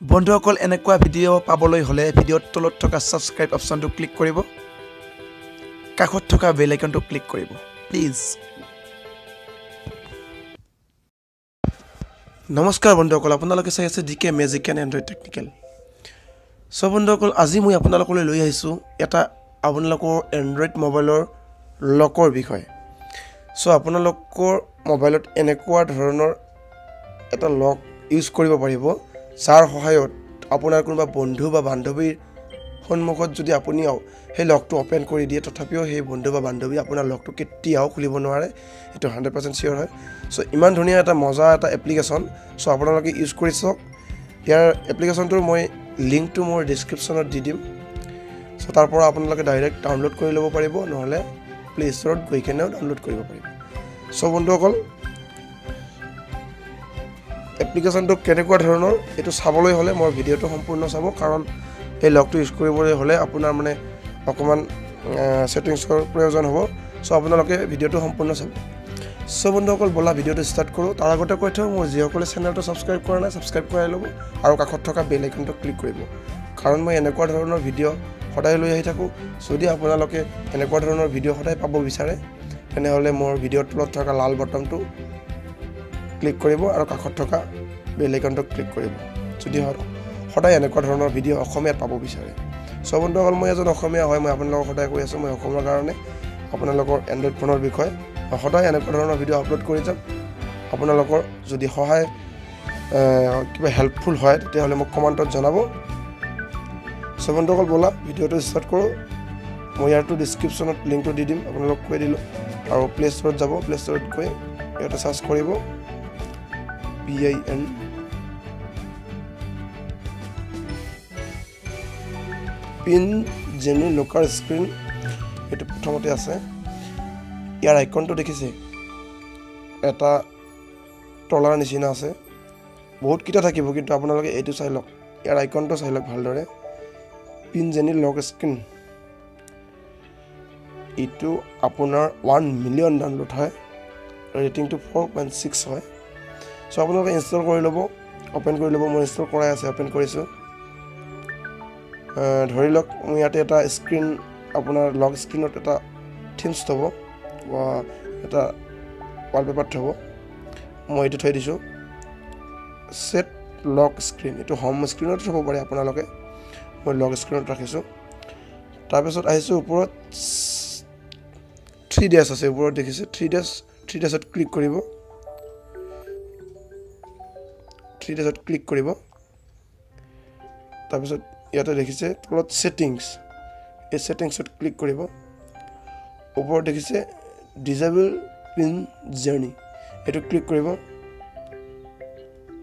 বন্ধুসকল এনেকুৱা ভিডিঅ' পাবলৈ হ'লে ভিডিঅ'ৰ তলত থকা ছাবস্ক্ৰাইব অপশ্যনটো ক্লিক কৰিব। কাষত থকা বেল আইকনটো ক্লিক কৰিব প্লিজ নমস্কাৰ বন্ধুসকল আপোনালোকে চাই আছে D K magic and android technical show' বন্ধুসকল আজি মই আপোনালোকলৈ লৈ আহিছোঁ এটা আপোনালোকৰ এণ্ড্ৰইড মোবাইলৰ লকৰ বিষয়ে। চ' আপোনালোকৰ মোবাইলত এনেকুৱা ধৰণৰ এটা লক ইউজ কৰিব পাৰিব। যাৰ সহায়ত আপোনাৰ কোনোবা বন্ধু বা বান্ধৱীৰ সন্মুখত যদি আপুনি সেই লকটো অ'পেন কৰি দিয়ে তথাপিও সেই বন্ধু বা বান্ধৱী আপোনাৰ লকটো কেতিয়াও খুলিব নোৱাৰে। এইটো হাণ্ড্ৰেড পাৰ্চেণ্ট চিয়'ৰ হয়। চ' ইমান ধুনীয়া এটা মজা এটা এপ্লিকেশ্যন চ' আপোনালোকে ইউজ কৰি চাওক। ইয়াৰ এপ্লিকেশ্যনটোৰ মই লিংকটো মোৰ ডিছক্ৰিপশ্যনত দি দিম। চ' তাৰ পৰা আপোনালোকে ডাইৰেক্ট ডাউনলোড কৰি ল'ব পাৰিব। নহ'লে প্লে ষ্ট'ৰত গৈ কেনেও ডাউনলোড কৰিব পাৰিব। চ' বন্ধুসকল এপ্লিকেশ্যনটো কেনেকুৱা ধৰণৰ এইটো চাবলৈ হ'লে মই ভিডিঅ'টো সম্পূৰ্ণ চাব। কাৰণ এই লগটো ইউজ কৰিবলৈ হ'লে আপোনাৰ মানে অকণমান ছেটিংছৰ প্ৰয়োজন হ'ব। চ' আপোনালোকে ভিডিঅ'টো সম্পূৰ্ণ চাব। চ' বন্ধুসকল ব'লা ভিডিঅ'টো ষ্টাৰ্ট কৰোঁ। তাৰ আগতে কৈ থওঁ মোৰ যিসকলে চেনেলটো ছাবস্ক্ৰাইব কৰা নাই ছাবস্ক্ৰাইব কৰাই ল'ব আৰু কাষত থকা বেল আইকনটো ক্লিক কৰিব। কাৰণ মই এনেকুৱা ধৰণৰ ভিডিঅ' সদায় লৈ আহি থাকোঁ। যদি আপোনালোকে এনেকুৱা ধৰণৰ ভিডিঅ' সদায় পাব বিচাৰে তেনেহ'লে মোৰ ভিডিঅ'ৰ তলত থকা লাল বটনটো ক্লিক কৰিব আৰু কাষত থকা বেল আইকনটো ক্লিক কৰিব। যদি সদায় এনেকুৱা ধৰণৰ ভিডিঅ' অসমীয়াত পাব বিচাৰে। চ' বন্ধুসকল মই এজন অসমীয়া হয় মই আপোনালোকক সদায় কৈ আছোঁ মই অসমৰ কাৰণে আপোনালোকৰ এণ্ড্ৰইড ফোনৰ বিষয়ে। মই সদায় এনেকুৱা ধৰণৰ ভিডিঅ' আপলোড কৰি যাম। আপোনালোকৰ যদি সহায় কিবা হেল্পফুল হয় তেতিয়াহ'লে মোক কমেণ্টত জনাব। চ' বন্ধুসকল ব'লা ভিডিঅ'টো ষ্টাৰ্ট কৰোঁ। মই ইয়াৰটো ডিছক্ৰিপশ্যনত লিংকটো দি দিম আপোনালোক কৈ দিলোঁ। আৰু প্লে ষ্ট'ৰত যাব প্লে ষ্ট'ৰত গৈ ইয়াতে চাৰ্চ কৰিব। এন পিন জেনি লকাৰ স্ক্ৰীণ এইটো প্ৰথমতে আছে। ইয়াৰ আইকনটো দেখিছে? এটা তলাৰ নিচিনা আছে। বহুতকেইটা থাকিব কিন্তু আপোনালোকে এইটো চাই লওক। ইয়াৰ আইকনটো চাই লওক ভালদৰে। পিন জেনি লক স্ক্ৰীণ এইটো আপোনাৰ ওৱান মিলিয়ন ডাউনলোড হয়। ৰেটিংটো ফ'ৰ পইণ্ট ছিক্স হয়। চ' আপোনালোকে ইনষ্টল কৰি ল'ব অ'পেন কৰি ল'ব মই ইনষ্টল কৰাই আছে অ'পেন কৰিছোঁ। ধৰি লওক মোৰ ইয়াতে এটা স্ক্ৰীণ আপোনাৰ লক স্ক্ৰীণত এটা থিমছ থ'ব বা এটা ৱালপেপাৰ থ'ব। মই এইটো থৈ দিছোঁ। ছেট লক স্ক্ৰীণ এইটো হোম স্ক্ৰীণতো থ'ব পাৰে আপোনালোকে। মই লক স্ক্ৰীণত ৰাখিছোঁ। তাৰপিছত আহিছোঁ ওপৰত। থ্ৰী ডেছ আছে ওপৰত দেখিছে। থ্ৰী ডেছ থ্ৰী ডেছত ক্লিক কৰিব। থ্ৰী ডেছত ক্লিক কৰিব। তাৰপিছত ইয়াতে দেখিছে তলত ছেটিংছ এই ছেটিংছত ক্লিক কৰিব। ওপৰত দেখিছে ডিজেবল পিন জাৰ্ণি এইটো ক্লিক কৰিব।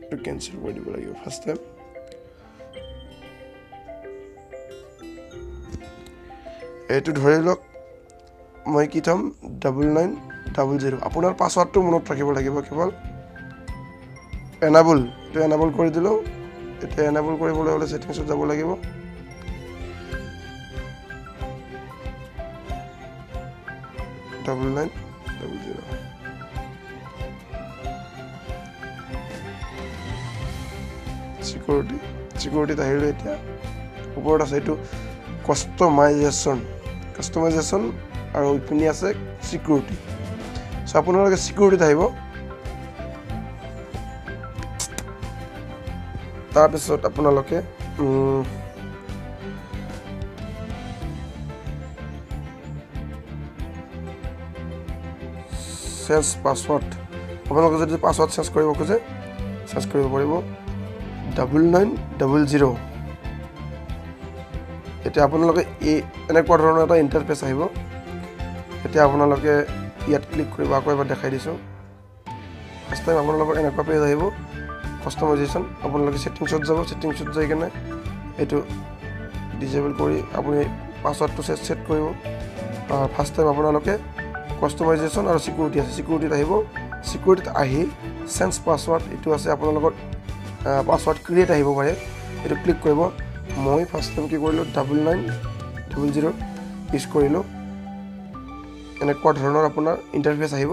এইটো কেঞ্চেল কৰি দিব লাগিব ফাৰ্ষ্ট টাইম এইটো ধৰি লওক মই কি থ'ম? ডাবল নাইন ডাবল জিৰ' আপোনাৰ পাছৱাৰ্ডটো মনত ৰাখিব লাগিব কেৱল। এনাবল এইটো এনাবল কৰি দিলোঁ এতিয়া এনাবল কৰিবলৈ হ'লে ছেটিংছত যাব লাগিব। Double nine double zero' security চিকিউৰিটিত আহিলোঁ এতিয়া ওপৰত আছে এইটো কাষ্টমাইজেশ্যন কাষ্টমাইজেশ্যন আৰু ইপিনে আছে চিকিউৰিটি চ' আপোনালোকে চিকিউৰিটিত আহিব। তাৰপিছত আপোনালোকে চেঞ্জ পাছৱাৰ্ড আপোনালোকে যদি পাছৱাৰ্ড চেঞ্জ কৰিব খোজে চেঞ্জ কৰিব পাৰিব। ডাবল নাইন ডাবল জিৰ' এতিয়া আপোনালোকে এই এনেকুৱা ধৰণৰ এটা ইণ্টাৰফেচ আহিব। এতিয়া আপোনালোকে ইয়াত ক্লিক কৰিব আকৌ এবাৰ দেখাই দিছোঁ। ফাৰ্ষ্ট টাইম আপোনালোকৰ এনেকুৱা পেজ আহিব। কাষ্টমাইজেশ্যন আপোনালোকে ছেটিংছত যাব ছেটিংছত যাই কেনে এইটো ডিজেবল কৰি আপুনি পাছৱাৰ্ডটো ছেট ছেট কৰিব। ফাৰ্ষ্ট টাইম আপোনালোকে কাষ্টমাইজেশ্যন আৰু চিকিউৰিটি আছে। চিকিউৰিটিত আহিব। চিকিউৰিটিত আহি চেঞ্জ পাছৱাৰ্ড এইটো আছে আপোনালোকৰ পাছৱাৰ্ড ক্ৰিয়েট আহিব পাৰে। এইটো ক্লিক কৰিব। মই ফাৰ্ষ্ট টাইম কি কৰিলোঁ double nine double zero' use কৰিলোঁ। এনেকুৱা ধৰণৰ আপোনাৰ ইণ্টাৰফেচ আহিব।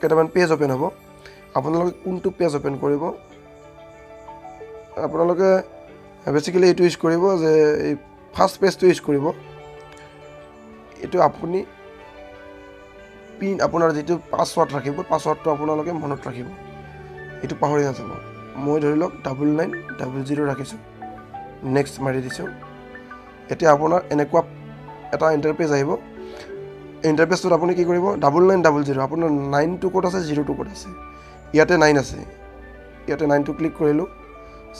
কেইটামান পেজ অ'পেন হ'ব। আপোনালোকে কোনটো পেজ অ'পেন কৰিব? আপোনালোকে বেচিকেলি এইটো ইউজ কৰিব যে এই ফাৰ্ষ্ট পেজটো ইউজ কৰিব। এইটো আপুনি পিন আপোনাৰ যিটো পাছৱাৰ্ড ৰাখিব পাছৱাৰ্ডটো আপোনালোকে মনত ৰাখিব। এইটো পাহৰি নাযাব। মই ধৰি লওক ডাবল নাইন ডাবল জিৰ' ৰাখিছোঁ। নেক্সট মাৰি দিছোঁ। এতিয়া আপোনাৰ এনেকুৱা এটা ইণ্টাৰপেজ আহিব। ইণ্টাৰপেজটোত আপুনি কি কৰিব? ডাবল নাইন ডাবল জিৰ' আপোনাৰ নাইনটো ক'ত আছে? জিৰ'টো ক'ত আছে? ইয়াতে নাইন আছে। ইয়াতে নাইনটো ক্লিক কৰিলোঁ।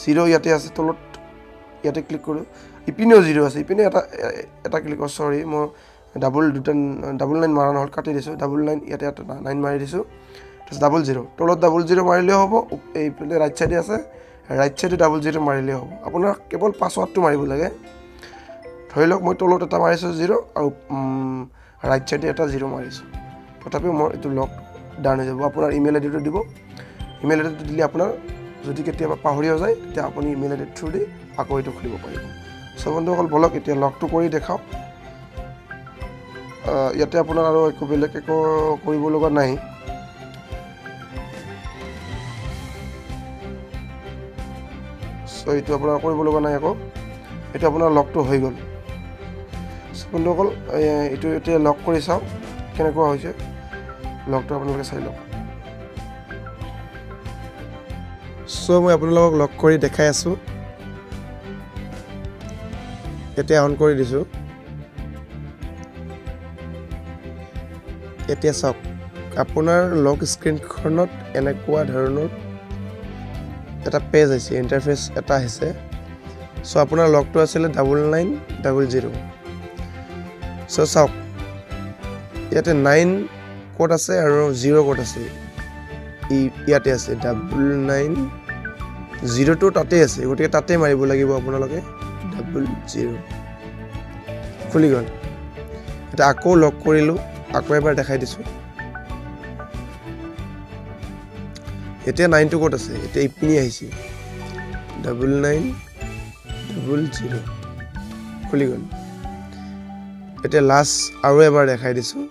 জিৰ' ইয়াতে আছে তলত ইয়াতে ক্লিক কৰোঁ ইপিনেও জিৰ' আছে। ইপিনে এটা এটা ক্লিক কৰোঁ চৰি মই ডাবল দুটা ডাবল নাইন মাৰা নহ'ল কাটি দিছোঁ। ডাবল নাইন ইয়াতে এটা নাইন মাৰি দিছোঁ। তাৰপিছত ডাবল জিৰ' তলত ডাবল জিৰ' মাৰিলেও হ'ব এইফালে ৰাইট চাইডে আছে। ৰাইট চাইডে ডাবল জিৰ' মাৰিলেও হ'ব। আপোনাৰ কেৱল পাছৱাৰ্ডটো মাৰিব লাগে। ধৰি লওক মই তলত এটা মাৰিছোঁ জিৰ' আৰু ৰাইট চাইডে এটা জিৰ' মাৰিছোঁ। তথাপিও মোৰ এইটো লক ডাউন হৈ যাব। আপোনাৰ ইমেইল আই ডিটো দিব। ইমেইল আই ডিটো দিলে আপোনাৰ যদি কেতিয়াবা পাহৰিও যায় তেতিয়া আপুনি ইমেইল আই ডিৰ থ্ৰু দি আকৌ এইটো খুলিব পাৰিব। চ' বন্ধুসকল বলক এতিয়া লকটো কৰি দেখাওক। ইয়াতে আপোনাৰ আৰু একো বেলেগ একো কৰিব লগা নাই। চ' এইটো আপোনাৰ কৰিব লগা নাই আকৌ। এইটো আপোনাৰ লকটো হৈ গ'ল। বন্ধুসকল এইটো এতিয়া লক কৰি চাওঁ কেনেকুৱা হৈছে। লকটো আপোনালোকে চাই লওক। চ' মই আপোনালোকক লক কৰি দেখাই আছোঁ। এতিয়া অন কৰি দিছোঁ। এতিয়া চাওক আপোনাৰ লক স্ক্ৰীণখনত এনেকুৱা ধৰণৰ এটা পেজ আহিছে ইণ্টাৰফেচ এটা আহিছে। চ' আপোনাৰ লগটো আছিলে double nine double zero' so' চাওক ইয়াতে নাইন ক'ত আছে আৰু জিৰ' ক'ত আছে। ই ইয়াতে আছে ডাবল নাইন জিৰ'টো তাতে আছে গতিকে তাতে মাৰিব লাগিব আপোনালোকে ডাবল জিৰ' খুলি গ'ল। এতিয়া আকৌ লগ কৰিলোঁ আকৌ এবাৰ দেখাই দিছোঁ। এতিয়া নাইনটো ক'ত আছে এতিয়া ইপিনি আহিছে। ডাবল নাইন ডাবল জিৰ' খুলি গ'ল। এতিয়া লাষ্ট আৰু এবাৰ দেখাই দিছোঁ।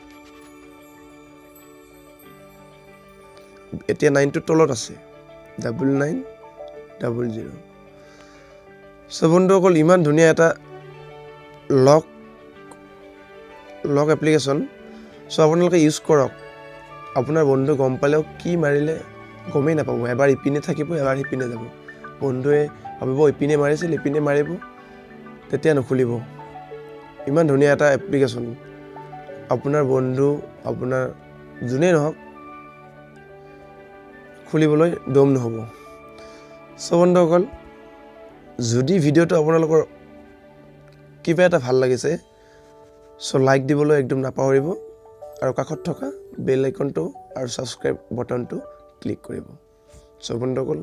এতিয়া নাইনটোৰ তলত আছে। Double nine double zero' so' বন্ধুসকল ইমান ধুনীয়া এটা লক লক এপ্লিকেশ্যন। চ' আপোনালোকে ইউজ কৰক। আপোনাৰ বন্ধু গম পালেও কি মাৰিলে গমেই নাপাব। এবাৰ ইপিনে থাকিব এবাৰ সিপিনে যাব। বন্ধুৱে ভাবিব ইপিনে মাৰিছিল ইপিনে মাৰিব। তেতিয়া নুখুলিব। ইমান ধুনীয়া এটা এপ্লিকেশ্যন। আপোনাৰ বন্ধু আপোনাৰ যোনেই নহওক খুলিবলৈ দম নহ'ব। চ' বন্ধুসকল যদি ভিডিঅ'টো আপোনালোকৰ কিবা এটা ভাল লাগিছে চ' লাইক দিবলৈ একদম নাপাহৰিব আৰু কাষত থকা বেল আইকনটো আৰু ছাবস্ক্ৰাইব বটনটো ক্লিক কৰিব। চ' বন্ধুসকল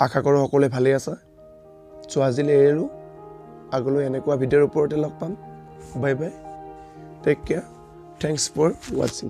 আশা কৰোঁ সকলোৱে ভালেই আছা। চ' আজিলৈ এৰিলোঁ। আগলৈ এনেকুৱা ভিডিঅ'ৰ ওপৰতে লগ পাম। Bye bye take care thanks for ৱাচিং